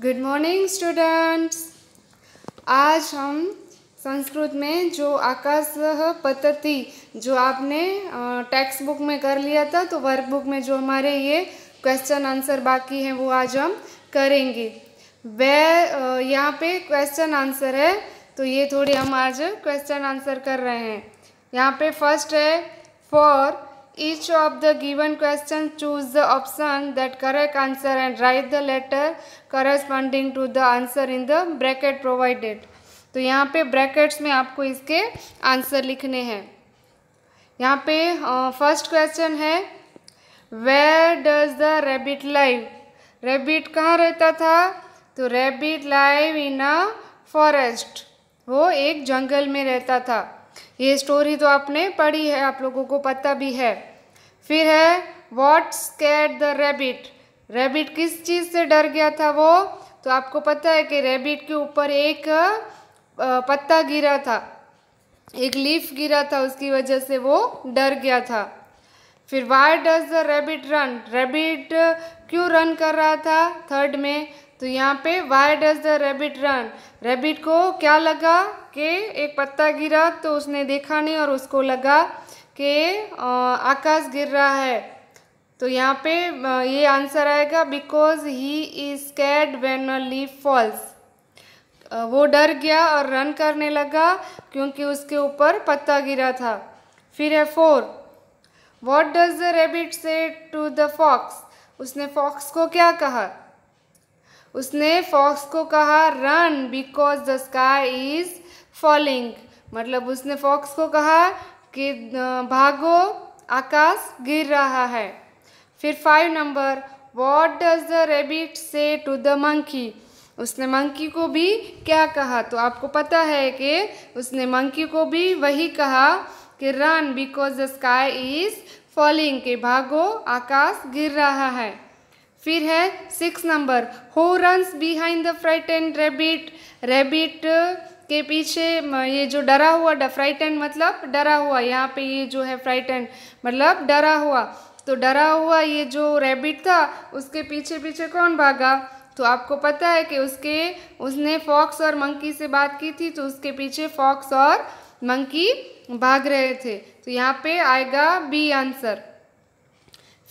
Good morning students आज हम संस्कृत में जो आकाश पद्धति जो आपने टेक्स्ट बुक में कर लिया था तो वर्क बुक में जो हमारे ये क्वेश्चन आंसर बाकी हैं, वो आज हम करेंगे। वे यहाँ पे क्वेश्चन आंसर है तो ये थोड़ी हम आज क्वेश्चन आंसर कर रहे हैं। यहाँ पे फ़र्स्ट है for each of the given question choose the option that correct answer and write the letter corresponding to the answer in the bracket provided तो यहाँ पे ब्रैकेट्स में आपको इसके आंसर लिखने हैं यहाँ पे फ़र्स्ट क्वेश्चन है where does the rabbit live rabbit कहाँ रहता था तो rabbit live in a forest वो एक जंगल में रहता था ये स्टोरी तो आपने पढ़ी है, आप लोगों को पता भी है। फिर है what scared the rabbit rabbit किस चीज़ से डर गया था वो? तो आपको पता है कि रेबिट के ऊपर एक पत्ता गिरा था। एक लीफ गिरा था, उसकी वजह से वो डर गया था। फिर why does the rabbit run rabbit क्यों रन कर रहा था? थर्ड में तो यहाँ पे why does the rabbit run rabbit को क्या लगा कि एक पत्ता गिरा तो उसने देखा नहीं और उसको लगा कि आकाश गिर रहा है। तो यहाँ पे ये आंसर आएगा because he is scared when a leaf falls वो डर गया और रन करने लगा क्योंकि उसके ऊपर पत्ता गिरा था। फिर है four what does the rabbit say to the fox उसने फॉक्स को क्या कहा? उसने फॉक्स को कहा run because the sky is falling मतलब उसने फॉक्स को कहा कि भागो, आकाश गिर रहा है. फिर five number what does the rabbit say to the monkey उसने मंकी को भी क्या कहा? तो आपको पता है कि उसने मंकी को भी वही कहा कि run because the sky is falling के भागो, आकाश गिर रहा है। फिर है six number who runs behind the frightened rabbit rabbit के पीछे ये जो डरा हुआ फ्राइटेंड मतलब डरा हुआ, यहाँ पे ये जो है फ्राइटेंड मतलब डरा हुआ. तो डरा हुआ ये जो रेबिट था, उसके पीछे पीछे कौन भागा? तो आपको पता है कि उसके, उसने फॉक्स और मंकी से बात की थी तो उसके पीछे फॉक्स और मंकी भाग रहे थे. तो यहाँ पे आएगा बी आंसर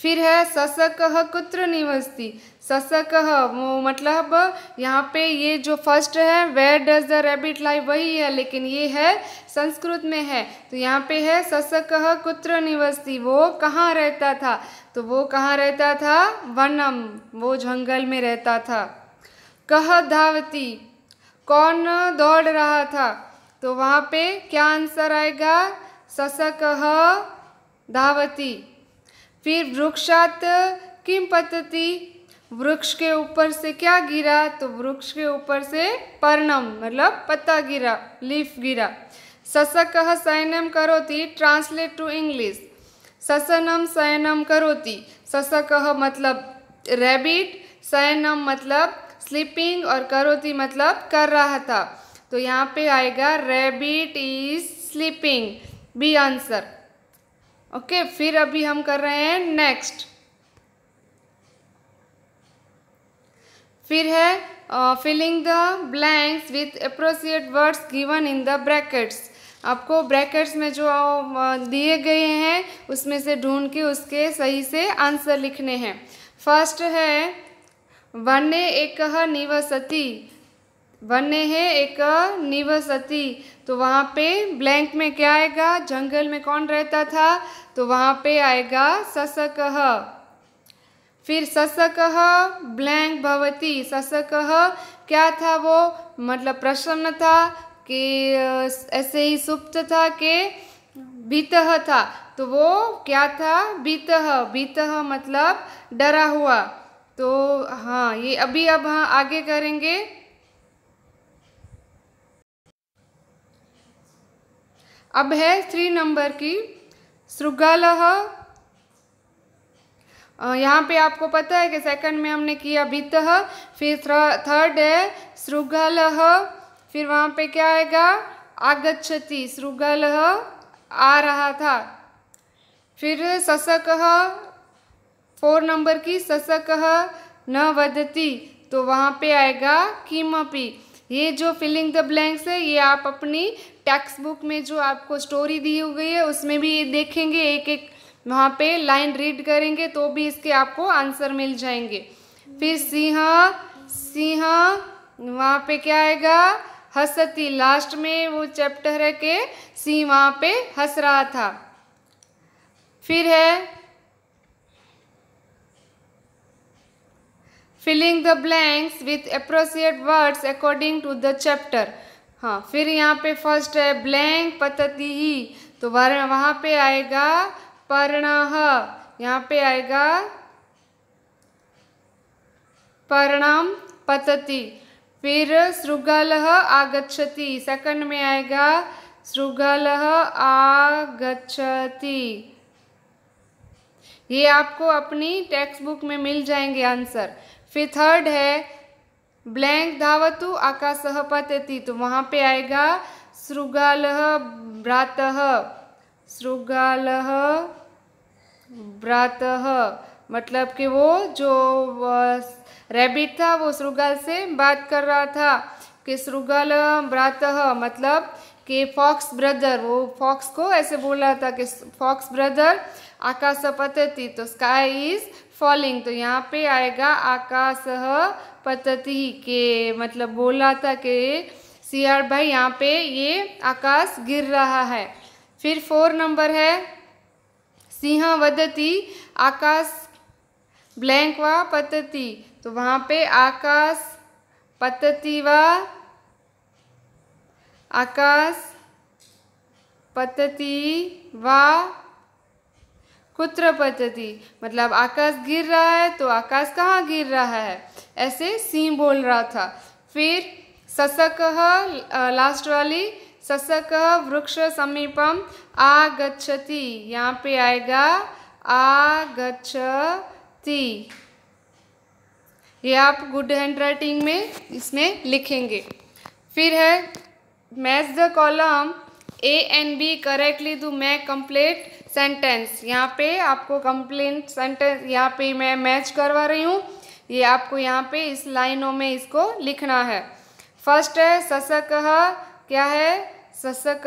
फिर है ससकह कुत्र निवस्ती। ससकह, वो मतलब यहाँ पे ये जो फ़र्स्ट है where does the rabbit live वही है, लेकिन ये है संस्कृत में है। तो यहाँ पे है ससकह कुत्र निवस्ती। वो कहाँ रहता था? तो वो कहाँ रहता था? वनम, वो जंगल में रहता था। कह धावती, कौन दौड़ रहा था? तो वहाँ पे क्या आंसर आएगा? ससकह धावती। फिर वृक्षात किम पतती? वृक्ष के ऊपर से क्या गिरा? तो वृक्ष के ऊपर से पर्णम मतलब पत्ता गिरा, लीफ गिरा। ससक शयनम करोती ट्रांसलेट टू इंग्लिश ससनम शयनम करोती। ससक मतलब रैबिट शयनम मतलब स्लीपिंग और करोती मतलब कर रहा था। तो यहाँ पे आएगा rabbit is sleeping B answer okay फिर अभी हम कर रहे हैं नेक्स्ट फिर है filling the blanks with appropriate words given in the brackets आपको ब्रैकेट्स में जो दिए गए हैं, उसमें से ढूंढ के उसके सही से आंसर लिखने हैं. फ़र्स्ट है वन्य एक निवसती। वन्य है, एक निवसती। तो वहाँ पे ब्लैंक में क्या आएगा? जंगल में कौन रहता था? तो वहाँ पे आएगा ससकह फिर ससकह ब्लैंक भवती। ससकह क्या था वो? मतलब प्रसन्न था कि ऐसे ही सुप्त था कि बीतह था। तो वो क्या था? बीतह बीतह मतलब डरा हुआ। तो हाँ ये अभी अब हाँ आगे करेंगे। अब है थ्री नंबर की। श्रुगाल। यहाँ पे आपको पता है कि सेकंड में हमने किया बित फिर थर्ड है श्रुगाल, फिर वहाँ पे क्या आएगा? आगच्छति, श्रुगाल आ रहा था। फिर ससक फोर नंबर की ससक न वदती तो वहाँ पे आएगा किमपी। ये जो फिलिंग द ब्लैंक्स है, ये आप अपनी टेक्स्ट बुक में जो आपको स्टोरी दी हुई है, उसमें भी देखेंगे, एक एक वहाँ पे लाइन रीड करेंगे तो भी इसके आपको आंसर मिल जाएँगे। फिर सिंह सिंह, वहाँ पे क्या आएगा? हसती। लास्ट में वो चैप्टर है के सिंह वहाँ पे हंस रहा था। फिर है filling the blanks with appropriate words according to the chapter हाँ फिर यहाँ पे फ़र्स्ट है ब्लैंक पतती ही तो वहाँ पे आएगा पर्ण, यहाँ पे आएगा पर्णम पतति, फिर श्रृगल आगच्छति सेकंड में आएगा श्रृगल आगच्छति। ये आपको अपनी टेक्स्ट बुक में मिल जाएँगे आंसर फिर थर्ड है ब्लैंक धावतु, आकाश पतति तो वहाँ पे आएगा श्रृगाल व्रात श्रृगाल व्रात मतलब कि वो जो रैबिट था, वो श्रृगाल से बात कर रहा था कि श्रृगाल व्रात मतलब कि फॉक्स ब्रदर वो फॉक्स को ऐसे बोल था कि फॉक्स ब्रदर आकाश पतति तो स्काई इज़ फॉलिंग तो यहाँ पे आएगा आकाश पतति के मतलब बोल था कि सियार भाई, यहाँ पे ये आकाश गिर रहा है। फिर फोर नंबर है, सिंह वदती, आकाश ब्लैंक व पतति तो वहाँ पे आकाश पतति व, आकाश पद्धति व कुत्र पद्धति मतलब आकाश गिर रहा है तो आकाश कहाँ गिर रहा है? ऐसे सी बोल रहा था। फिर ससक लास्ट वाली, ससक वृक्ष समीपम आगछति यहाँ पे आएगा आगछति ये आप गुड हैंड राइटिंग में इसमें लिखेंगे। फिर है match the column A and B correctly to make complete sentence यहाँ पे आपको कंप्लेंट सेंटेंस यहाँ पे मैं मैच करवा रही हूँ। ये आपको यहाँ पे इस लाइनों में इसको लिखना है। फ़र्स्ट है ससक क्या है? ससक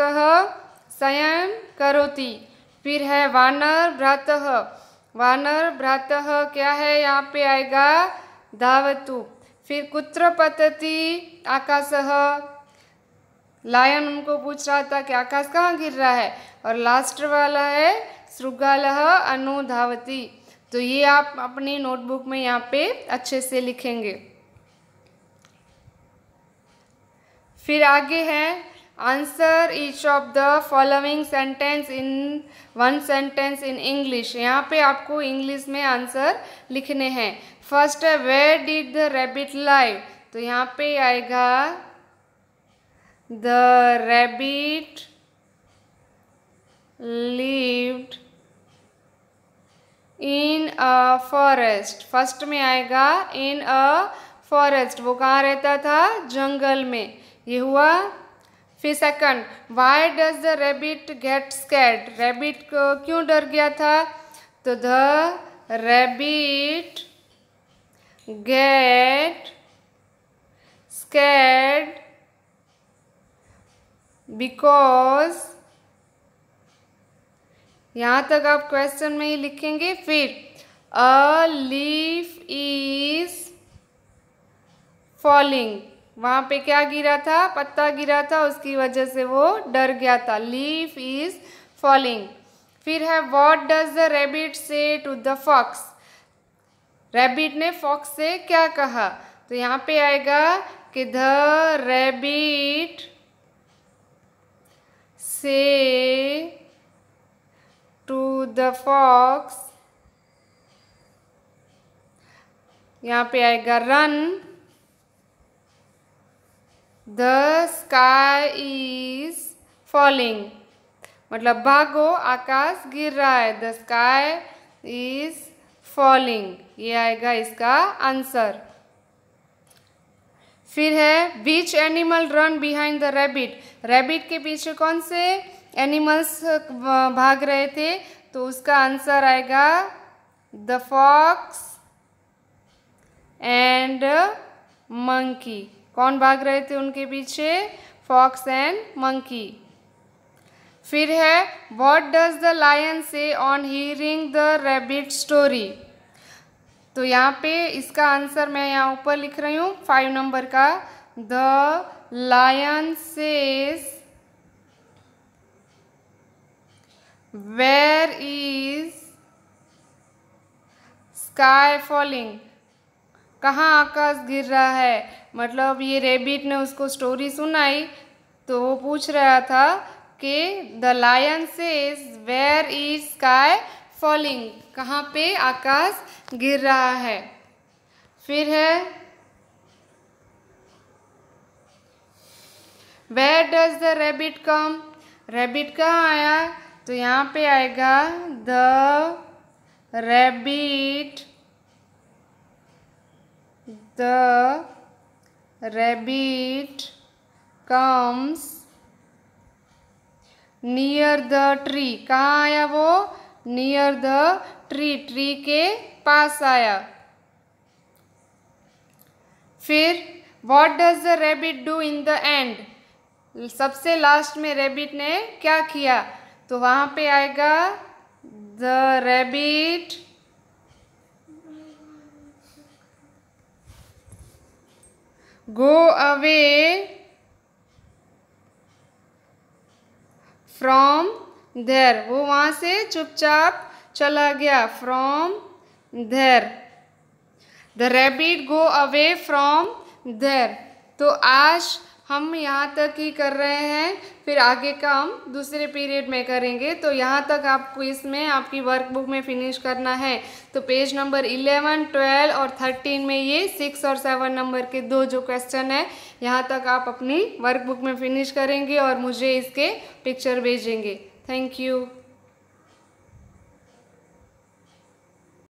सयन करोति। फिर है, वानर भ्रात। वानर भ्रात क्या है? यहाँ पे आएगा, धावतु। फिर कुत्र पतति, आकाश। लायन उनको पूछ रहा था कि आकाश कहाँ गिर रहा है? और लास्ट वाला है, श्रृगाल अनुधावती तो ये आप अपनी नोटबुक में यहाँ पे अच्छे से लिखेंगे। फिर आगे है answer each of the following sentence in one sentence in English यहाँ पे आपको इंग्लिश में आंसर लिखने हैं। फ़र्स्ट है where did the rabbit live तो यहाँ पे आएगा The rabbit lived in a forest first में आएगा इन अ फॉरेस्ट वो कहाँ रहता था? जंगल में। ये हुआ फिर second why does the rabbit get scared rabbit को क्यों डर गया था? तो the rabbit get scared because यहाँ तक आप क्वेश्चन में ही लिखेंगे, फिर अ लीफ इज़ फॉलिंग वहाँ पे क्या गिरा था? पत्ता गिरा था, उसकी वजह से वो डर गया था. लीफ इज़ फॉलिंग फिर है what does the rabbit say to the fox rabbit ने फॉक्स से क्या कहा? तो यहाँ पे आएगा कि the rabbit say to the fox. यहाँ पे आएगा run the sky is falling मतलब भागो, आकाश गिर रहा है. द स्काई इज़ फॉलिंग ये आएगा इसका आंसर फिर है which animal run behind the rabbit rabbit के पीछे कौन से एनिमल्स भाग रहे थे? तो उसका आंसर आएगा द फॉक्स एंड मंकी कौन भाग रहे थे उनके पीछे? फॉक्स एंड मंकी फिर है what does the lion say on hearing the rabbit story तो यहाँ पे इसका आंसर मैं यहाँ ऊपर लिख रही हूँ फाइव नंबर का। The lion says where is sky falling कहाँ आकाश गिर रहा है? मतलब ये रेबिट ने उसको स्टोरी सुनाई तो वो पूछ रहा था कि the lion says where is sky falling कहाँ पे आकाश गिर रहा है? फिर है where does the rabbit come rabbit कहाँ आया? तो यहाँ पे आएगा the rabbit the rabbit comes near the tree कहाँ आया वो? नियर द ट्री ट्री के पास आया। फिर what does the rabbit do in the end सबसे लास्ट में रेबिट ने क्या किया? तो वहाँ पे आएगा the rabbit go away from there वो वहाँ से चुपचाप चला गया from there the rabbit go away from there तो आज हम यहाँ तक ही कर रहे हैं, फिर आगे का हम दूसरे पीरियड में करेंगे। तो यहाँ तक आपको इसमें आपकी वर्कबुक में फिनिश करना है। तो पेज नंबर इलेवन ट्वेल्व और थर्टीन में ये सिक्स और सेवन नंबर के दो जो क्वेश्चन है, यहाँ तक आप अपनी वर्कबुक में फिनिश करेंगे और मुझे इसके पिक्चर भेजेंगे। Thank you